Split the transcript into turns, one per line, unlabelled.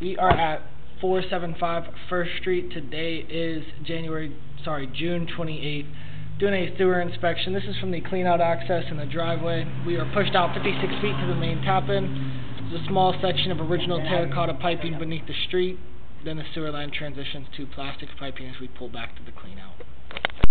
We are at 475 First Street. Today is January, sorry, June 28th. Doing a sewer inspection. This is from the clean out access in the driveway. We are pushed out 56 feet to the main tap-in. There's a small section of original terracotta piping beneath the street. Then the sewer line transitions to plastic piping as we pull back to the clean out.